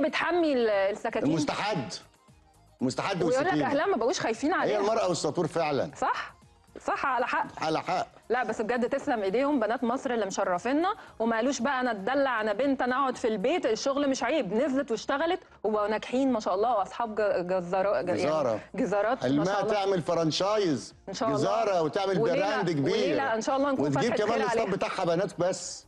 بتحمي السكاكين؟ المستحد مستحد ويقول لك أهلها ما بقوش خايفين هي المرأة والساطور فعلا. صح؟ صح على حق. على حق. لا بس بجد تسلم إيديهم بنات مصر اللي مشرفينا وما قالوش بقى أنا اتدلع أنا بنت أنا أقعد في البيت الشغل مش عيب. نزلت واشتغلت وبقوا ناجحين ما شاء الله. وأصحاب ج- جزارات يعني جزارة. جزارات ما شاء الله. تعمل franchise. إن شاء الله. جزارة وتعمل brand كبير. لا إن شاء الله نكون وتجيب كمان خير ال staff بتاعها بنات بس.